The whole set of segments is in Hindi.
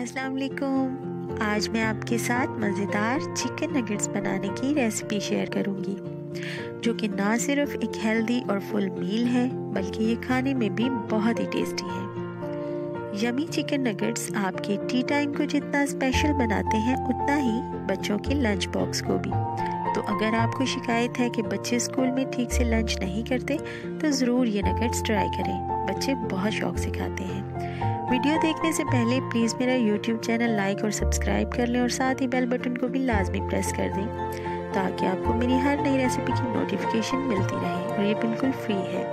अस्सलाम वालेकुम आज मैं आपके साथ मज़ेदार चिकन नगेट्स बनाने की रेसिपी शेयर करूँगी, जो कि ना सिर्फ़ एक हेल्दी और फुल मील है, बल्कि ये खाने में भी बहुत ही टेस्टी है। यमी चिकन नगेट्स आपके टी टाइम को जितना स्पेशल बनाते हैं, उतना ही बच्चों के लंच बॉक्स को भी। तो अगर आपको शिकायत है कि बच्चे स्कूल में ठीक से लंच नहीं करते तो ज़रूर ये नगेट्स ट्राई करें। बच्चे बहुत शौक से खाते हैं। वीडियो देखने से पहले प्लीज़ मेरा यूट्यूब चैनल लाइक और सब्सक्राइब कर लें और साथ ही बेल बटन को भी लाजमी प्रेस कर दें, ताकि आपको मेरी हर नई रेसिपी की नोटिफिकेशन मिलती रहे और ये बिल्कुल फ्री है।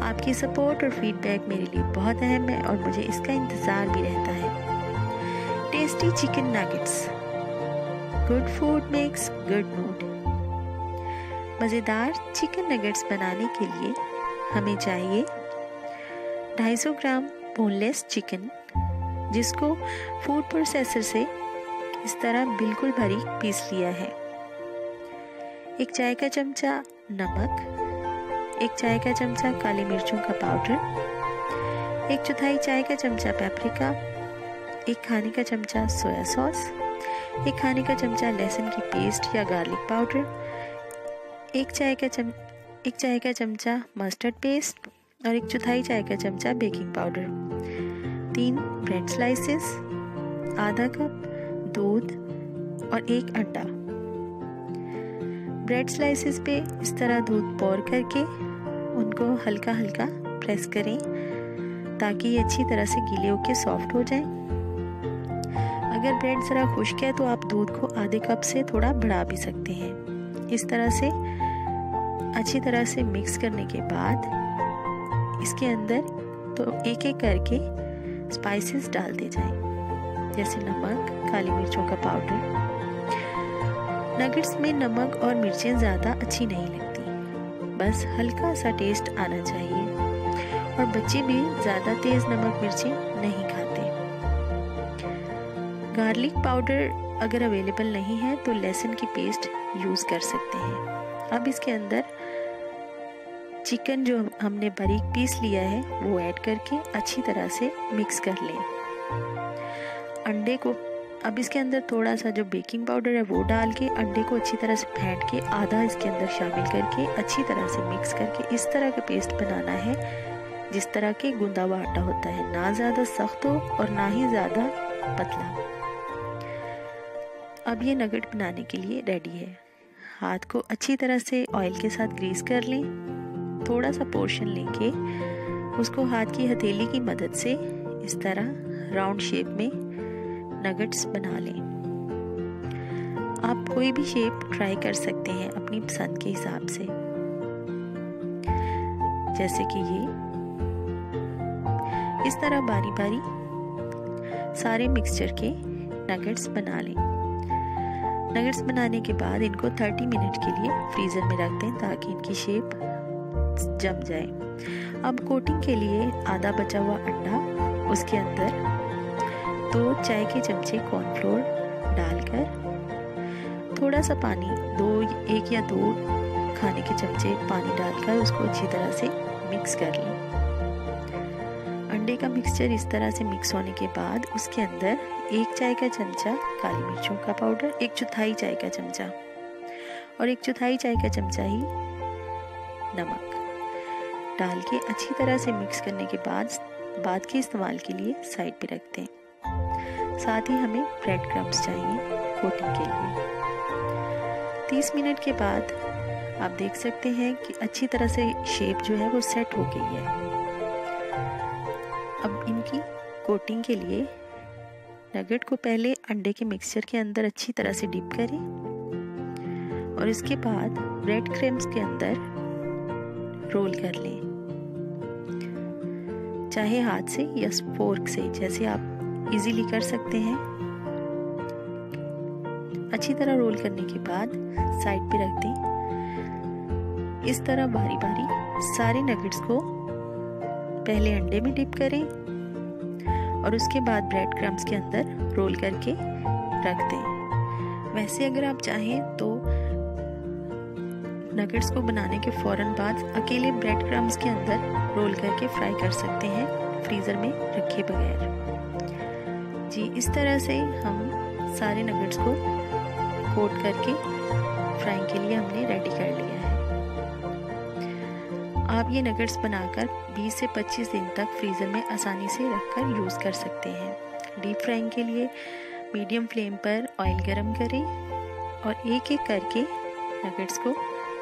आपकी सपोर्ट और फीडबैक मेरे लिए बहुत अहम है और मुझे इसका इंतज़ार भी रहता है। Tasty chicken nuggets good food makes good mood मज़ेदार चिकन नगेट्स बनाने के लिए हमें चाहिए 250 ग्राम बोनलेस चिकन जिसको फ़ूड प्रोसेसर से इस तरह बिल्कुल भरी पीस लिया है। एक चाय का चमचा नमक, एक चाय का चमचा काली मिर्चों का पाउडर एक चौथाई चाय का चमचा पेपरिका एक खाने का चमचा सोया सॉस एक खाने का चमचा लहसुन की पेस्ट या गार्लिक पाउडर एक चाय का चम, एक चाय का चमचा मस्टर्ड पेस्ट और एक चौथाई चाय का चमचा बेकिंग पाउडर तीन ब्रेड स्लाइसेस आधा कप दूध और एक अंडा ब्रेड स्लाइसेस पे इस तरह दूध पोर करके उनको हल्का हल्का प्रेस करें, ताकि ये अच्छी तरह से गीले होकर सॉफ्ट हो जाएँ। अगर ब्रेड ज़रा खुश्क है तो आप दूध को आधे कप से थोड़ा बढ़ा भी सकते हैं। इस तरह से, अच्छी तरह से मिक्स करने के बाद इसके अंदर तो एक एक करके स्पाइसेस डाल दे जाएँ, जैसे नमक, काली मिर्चों का पाउडर नगेट्स में नमक और मिर्चें ज़्यादा अच्छी नहीं लगती, बस हल्का सा टेस्ट आना चाहिए। और बच्चे भी ज़्यादा तेज़ नमक मिर्चें नहीं खाते। गार्लिक पाउडर अगर अवेलेबल नहीं है तो लहसुन की पेस्ट यूज़ कर सकते हैं। अब इसके अंदर चिकन जो हमने बारीक पीस लिया है, वो ऐड करके अच्छी तरह से मिक्स कर लें। अंडे को, अब इसके अंदर थोड़ा सा जो बेकिंग पाउडर है, वो डाल के अंडे को अच्छी तरह से फेंट के आधा इसके अंदर शामिल करके अच्छी तरह से मिक्स करके इस तरह का पेस्ट बनाना है, जिस तरह के गुंदा हुआ आटा होता है। ना ज़्यादा सख्त हो और ना ही ज़्यादा पतला। अब ये नगेट बनाने के लिए रेडी है। हाथ को अच्छी तरह से ऑयल के साथ ग्रीस कर लें। थोड़ा सा पोर्शन लेके उसको हाथ की हथेली की मदद से इस तरह राउंड शेप में नगेट्स बना लें। आप कोई भी शेप ट्राई कर सकते हैं अपनी पसंद के हिसाब से। जैसे कि ये। इस तरह बारी बारी सारे मिक्सचर के नगेट्स बना लें। नगेट्स बनाने के बाद इनको 30 मिनट के लिए फ्रीज़र में रख दें ताकि इनकी शेप जम जाए। अब कोटिंग के लिए आधा बचा हुआ अंडा, उसके अंदर दो चाय के चमचे कॉर्नफ्लोर डालकर थोड़ा सा पानी, दो, एक या दो खाने के चमचे पानी डालकर उसको अच्छी तरह से मिक्स कर लें। अंडे का मिक्सचर इस तरह से मिक्स होने के बाद उसके अंदर एक चाय का चमचा काली मिर्चों का पाउडर एक चौथाई चाय का चमचा और एक चौथाई चाय का चमचा ही नमक। डाल के अच्छी तरह से मिक्स करने के बाद बाद के इस्तेमाल के लिए साइड पे रखते हैं। साथ ही हमें ब्रेड क्रम्स चाहिए कोटिंग के लिए। 30 मिनट के बाद आप देख सकते हैं कि अच्छी तरह से शेप जो है वो सेट हो गई है। अब इनकी कोटिंग के लिए नगेट को पहले अंडे के मिक्सचर के अंदर अच्छी तरह से डिप करें और इसके बाद ब्रेड क्रेम्स के अंदर रोल कर लें। चाहे हाथ से या फोर्क से, जैसे आप इजीली कर सकते हैं। अच्छी तरह रोल करने के बाद साइड पे रख दें। इस तरह बारी बारी सारे नगेट्स को पहले अंडे में डिप करें और उसके बाद ब्रेड क्रम्स के अंदर रोल करके रख दें। वैसे अगर आप चाहें तो नगेट्स को बनाने के फ़ौरन बाद अकेले ब्रेड क्रम्स के अंदर रोल करके फ्राई कर सकते हैं फ्रीज़र में रखे बगैर। जी, इस तरह से हम सारे नगेट्स को कोट करके फ्राइंग के लिए हमने रेडी कर लिया है। आप ये नगेट्स बनाकर 20 से 25 दिन तक फ्रीज़र में आसानी से रखकर यूज़ कर सकते हैं। डीप फ्राइंग के लिए मीडियम फ्लेम पर ऑयल गरम करें और एक एक करके नगेट्स को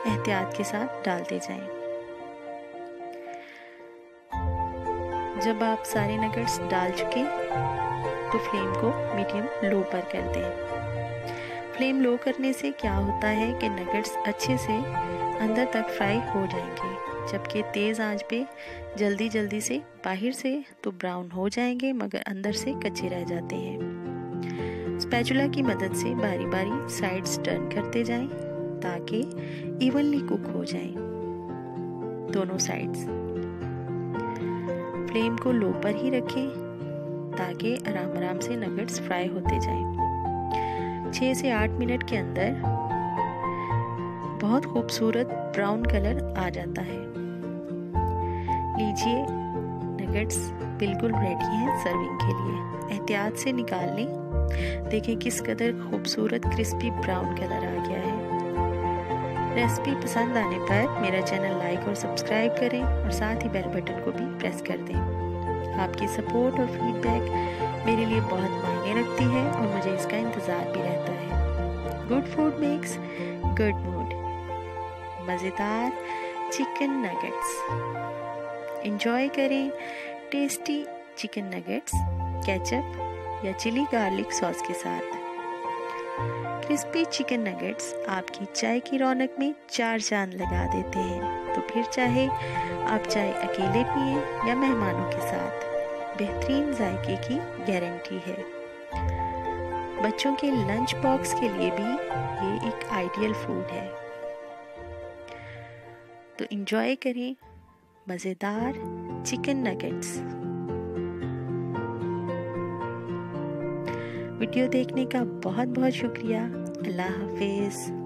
एहतियात के साथ डालते जाएँ। जब आप सारे नगेट्स डाल चुके तो फ्लेम को मीडियम लो पर कर दें फ्लेम लो करने से क्या होता है कि नगेट्स अच्छे से अंदर तक फ्राई हो जाएँगे, जबकि तेज़ आँच पे जल्दी जल्दी से बाहर से तो ब्राउन हो जाएँगे, मगर अंदर से कच्चे रह जाते हैं। स्पैचुला की मदद से बारी बारी साइड्स टर्न करते जाएँ। ताकि इवनली कुक हो जाए। दोनों साइड्स फ्लेम को लो पर ही रखें, ताकि आराम आराम से नगेट्स फ्राई होते जाएँ। छः से आठ मिनट के अंदर बहुत खूबसूरत ब्राउन कलर आ जाता है। लीजिए नगेट्स बिल्कुल रेडी हैं सर्विंग के लिए। एहतियात से निकाल लें। देखें किस कदर खूबसूरत क्रिस्पी ब्राउन कलर आ गया है। रेसिपी पसंद आने पर मेरा चैनल लाइक और सब्सक्राइब करें और साथ ही बेल बटन को भी प्रेस कर दें। आपकी सपोर्ट और फीडबैक मेरे लिए बहुत मायने रखती है और मुझे इसका इंतज़ार भी रहता है। Good food makes good mood मज़ेदार चिकन नगेट्स इंजॉय करें टेस्टी चिकन नगेट्स केचप या चिली गार्लिक सॉस के साथ। क्रिस्पी चिकन नगेट्स आपकी चाय की रौनक में चार चाँद लगा देते हैं। तो फिर चाहे आप चाय अकेले पिए या मेहमानों के साथ, बेहतरीन जायके की गारंटी है। बच्चों के लंच बॉक्स के लिए भी ये एक आइडियल फ़ूड है। तो इंजॉय करें मज़ेदार चिकन नगेट्स। वीडियो देखने का बहुत बहुत शुक्रिया। अल्लाह हाफिज़।